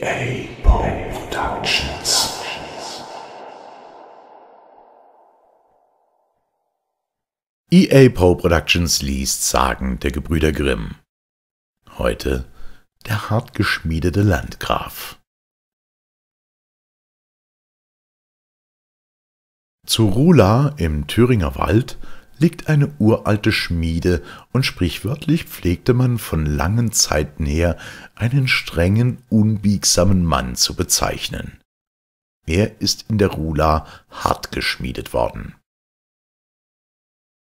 Poe Productions. EA Poe Productions liest Sagen der Gebrüder Grimm. Heute der hart geschmiedete Landgraf. Zu Rula im Thüringer Wald liegt eine uralte Schmiede, und sprichwörtlich pflegte man von langen Zeiten her einen strengen, unbiegsamen Mann zu bezeichnen. Er ist in der Rula hart geschmiedet worden.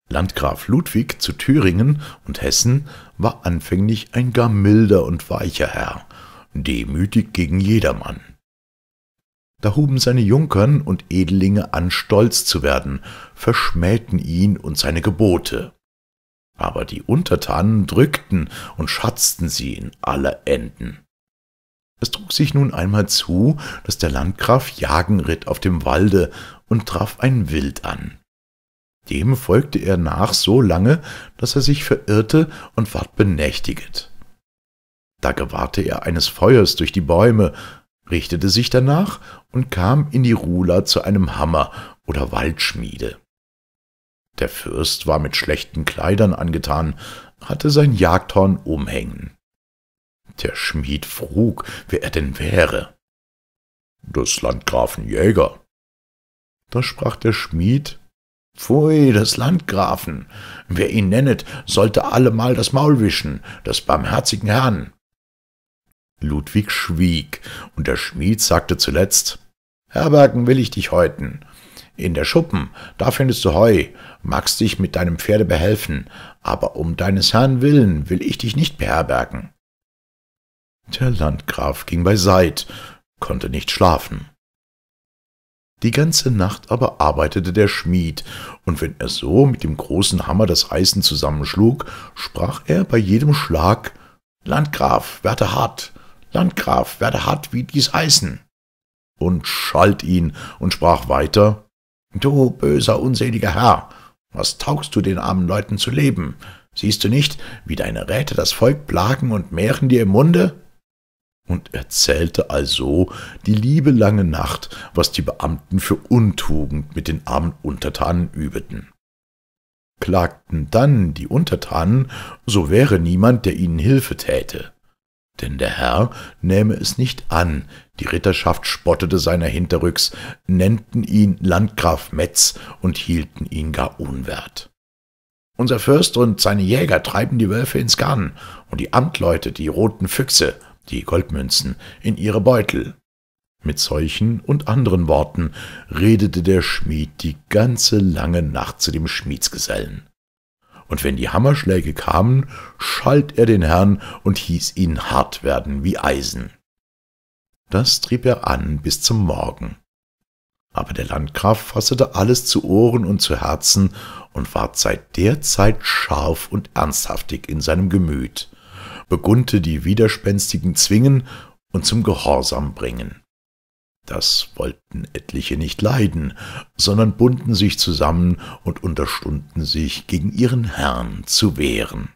Landgraf Ludwig zu Thüringen und Hessen war anfänglich ein gar milder und weicher Herr, demütig gegen jedermann. Da huben seine Junkern und Edelinge an, stolz zu werden, verschmähten ihn und seine Gebote. Aber die Untertanen drückten und schatzten sie in aller Enden. Es trug sich nun einmal zu, dass der Landgraf jagen ritt auf dem Walde und traf ein Wild an. Dem folgte er nach so lange, dass er sich verirrte und ward benächtiget. Da gewahrte er eines Feuers durch die Bäume, richtete sich danach und kam in die Rula zu einem Hammer oder Waldschmiede. Der Fürst war mit schlechten Kleidern angetan, hatte sein Jagdhorn umhängen. Der Schmied frug, wer er denn wäre. Des Landgrafen Jäger. Da sprach der Schmied, Pfui, des Landgrafen. Wer ihn nennet, sollte allemal das Maul wischen, des barmherzigen Herrn. Ludwig schwieg, und der Schmied sagte zuletzt, Herbergen will ich dich häuten. In der Schuppen, da findest du Heu, magst dich mit deinem Pferde behelfen, aber um deines Herrn willen will ich dich nicht beherbergen. Der Landgraf ging beiseit, konnte nicht schlafen. Die ganze Nacht aber arbeitete der Schmied, und wenn er so mit dem großen Hammer das Eisen zusammenschlug, sprach er bei jedem Schlag Landgraf, werde hart, Landgraf, werde hart wie dies Eisen, und schalt ihn und sprach weiter, Du böser, unseliger Herr, was taugst du den armen Leuten zu leben? Siehst du nicht, wie deine Räte das Volk plagen und mehren dir im Munde? Und erzählte also die liebe lange Nacht, was die Beamten für Untugend mit den armen Untertanen übeten. Klagten dann die Untertanen, so wäre niemand, der ihnen Hilfe täte denn der Herr nähme es nicht an, die Ritterschaft spottete seiner hinterrücks, nennten ihn Landgraf Metz und hielten ihn gar unwert. Unser Fürst und seine Jäger treiben die Wölfe ins Garn und die Amtleute die roten Füchse, die Goldmünzen, in ihre Beutel. Mit solchen und anderen Worten redete der Schmied die ganze lange Nacht zu dem Schmiedsgesellen und wenn die Hammerschläge kamen, schalt er den Herrn und hieß ihn hart werden wie Eisen. Das trieb er an bis zum Morgen. Aber der Landgraf fassete alles zu Ohren und zu Herzen und ward seit der Zeit scharf und ernsthaftig in seinem Gemüt, begunnte die Widerspenstigen zwingen und zum Gehorsam bringen. Das wollten etliche nicht leiden, sondern bunden sich zusammen und unterstunden sich, gegen ihren Herrn zu wehren.